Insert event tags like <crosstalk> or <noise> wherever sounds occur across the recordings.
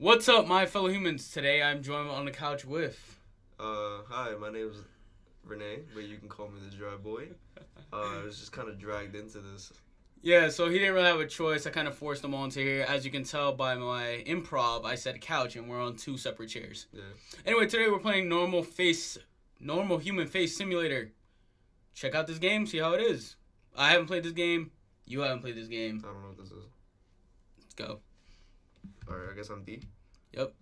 What's up, my fellow humans? Today I'm joined on the couch with. Uh, hi, my name is Renee, but you can call me the Dry Boy. Uh, I was just kind of dragged into this. Yeah, so he didn't really have a choice. I kind of forced him onto here. As you can tell by my improv, I said couch, and we're on two separate chairs. Yeah. Anyway, today we're playing normal face, normal human face simulator. Check out this game, see how it is. I haven't played this game. You haven't played this game. I don't know what this is. Let's go. Alright, I guess I'm D. Yep.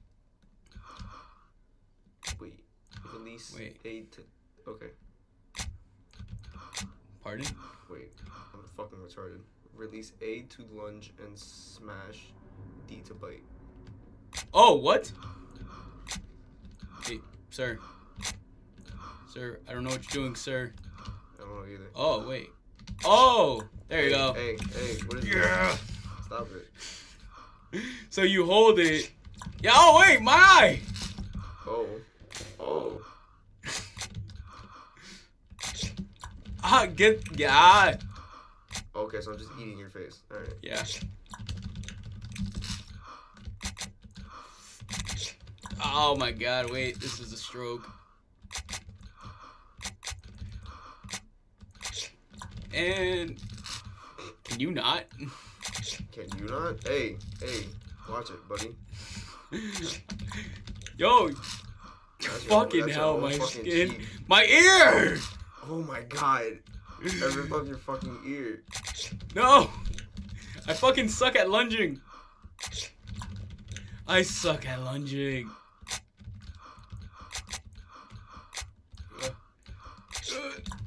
Wait. Release Wait. A to. Okay. Pardon? Wait. I'm fucking retarded. Release A to lunge and smash. D to bite. Oh, what? Hey, sir. Sir, I don't know what you're doing, sir. I don't know either. Oh, wait. Oh, there you go. Hey, hey, what is Yeah. this? Stop it. So you hold it. Yeah, oh, wait, my eye. Oh. Oh. Ah, get, yeah. Okay, so I'm just eating your face. Alright. Yeah. Oh my god, wait, this is a stroke. And can you not? Can you not? Hey, hey, watch it, buddy. <laughs> Yo, That's fucking your hell, my fucking skin. cheek. My ear! Oh my god. I ripped off your fucking ear. No! I fucking suck at lunging. I suck at lunging.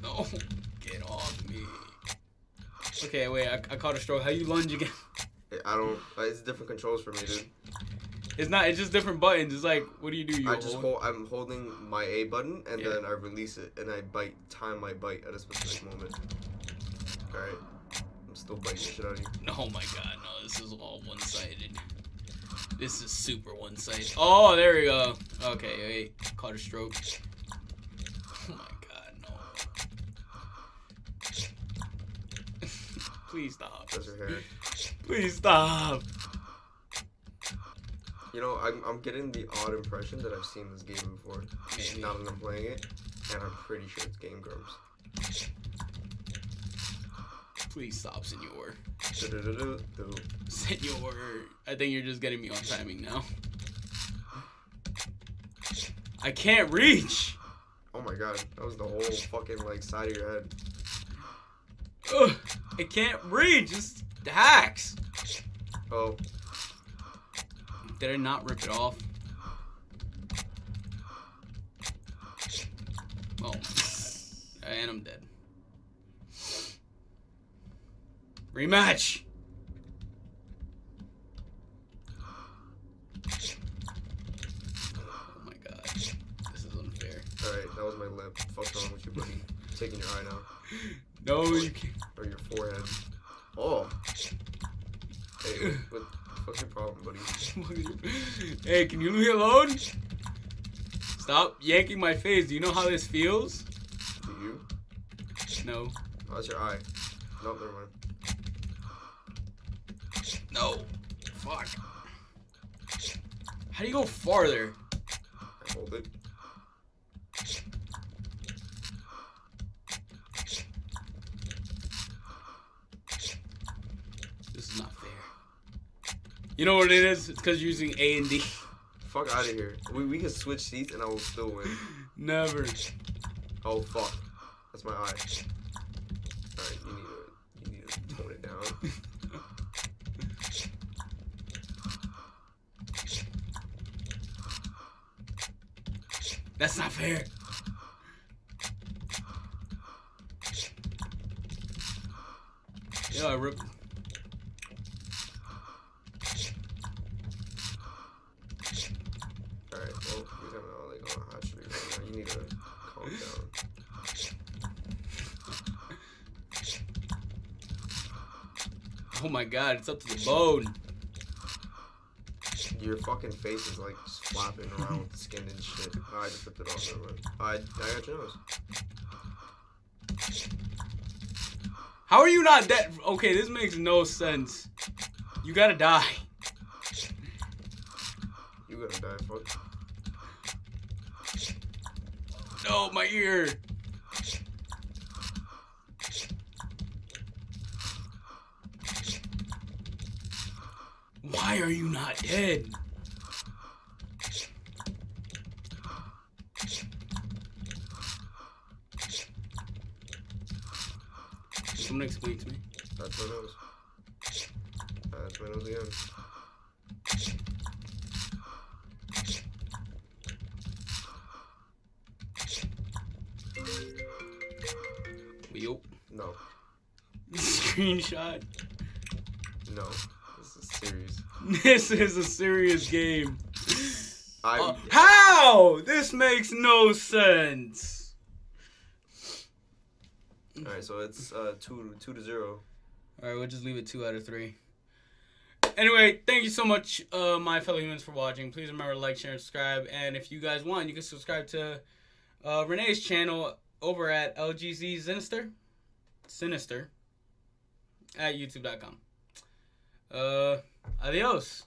No, get off me. Okay, wait, I, I caught a stroke. How you lunge again? I don't. It's different controls for me, dude. It's not, it's just different buttons. It's like, what do you do? You I just hold-. I'm holding my A button and Yeah. then I release it and I bite. Time my bite at a specific moment. All right. I'm still biting the shit out of you. <laughs> Oh my god, no, this is all one sided. This is super one sided. Oh, there we go. Okay, wait, caught a stroke. Oh my god, no. <laughs> Please stop. That's your hair. Please stop. You know, I'm, I'm getting the odd impression that I've seen this game before. Maybe. Now that I'm playing it, and I'm pretty sure it's Game Grumps. Please stop, senor. Senor. I think you're just getting me on timing now. I can't reach. Oh my god, that was the whole fucking like side of your head. Ugh, I can't reach. It's hacks. Oh, Did I not rip it off? Oh. And I'm dead. Rematch! Oh my god. This is unfair. alright, that was my lip. Fuck's wrong with you, buddy? taking your eye now. <laughs> No, you can't. Or your forehead. Oh. Hey, what, the fuck's your problem, buddy? <laughs> hey, can you leave me alone? Stop yanking my face. Do you know how this feels? Do you? No. Oh, that's your eye. Nope, never mind. No. Fuck. How do you go farther? I hold it. Not fair. You know what it is? It's because you're using A and D. Fuck out of here. We, we can switch seats and I will still win. Never. Oh, fuck. That's my eye. Alright, you need to, you need to tone it down. That's not fair. Yo, I ripped. Alright, well, you're having all like on a hot streak right now. You need to calm down. Oh my god, it's up to the bone. Your fucking face is like flapping around with the skin and shit. Oh, I just ripped it off. I, I got your nose. How are you not dead? Okay, this makes no sense. You gotta die. You're gonna die, fuck. No, my ear. Why are you not dead? Someone explain to me. That's my nose. That's my nose again. Yo. No, <laughs> Screenshot. no. This is serious. <laughs> This is a serious game. Uh, how? This makes no sense. Alright, so it's uh two two to zero. All right, we'll just leave it two out of three. Anyway, thank you so much, uh, my fellow humans, for watching. Please remember to like, share, and subscribe. And if you guys want, you can subscribe to uh, Renee's channel over at LGZ Sinister, Sinister, at YouTube.com. Uh, adios.